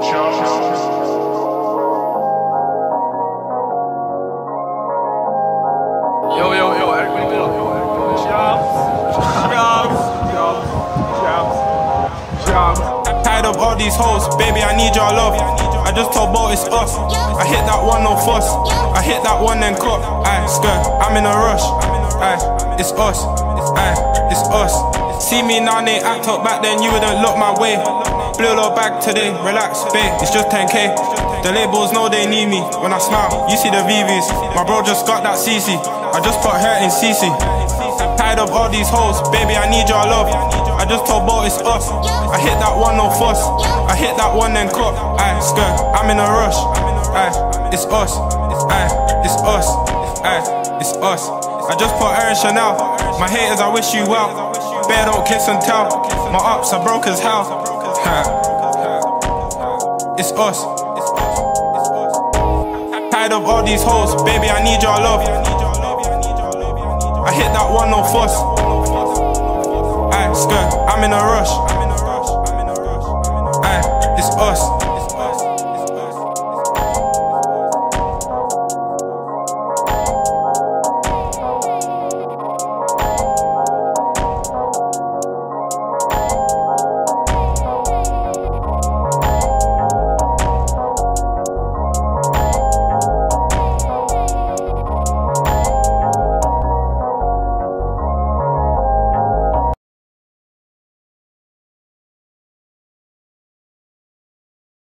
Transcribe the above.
Yo, yo, yo, everybody up. Shams, shams, shams, shams. Tired of all these hoes, baby, I need your love. I just told Bo it's us. I hit that one, no fuss. I hit that one, then cut. Aye, skirt, I'm in a rush. Aye, it's us. Aye, it's us. See me now, they act up back then, you wouldn't look my way. Blue little bag today, relax, babe, it's just 10k. The labels know they need me. When I smile, you see the VVs. My bro just got that CC. I just put her in CC. Tired of all these hoes, baby, I need your love. I just told Bo it's us. I hit that one, no fuss. I hit that one, then cut. Aye, skirt, I'm in a rush. Aye, it's us. Aye, it's us. Aye, it's us. I just put her Chanel. My haters, I wish you well. Bear don't kiss and tell. My ups are broke as hell. It's us. Tired of all these hoes, baby, I need your love. I hit that one, no fuss. Aye, skirt, I'm in a rush.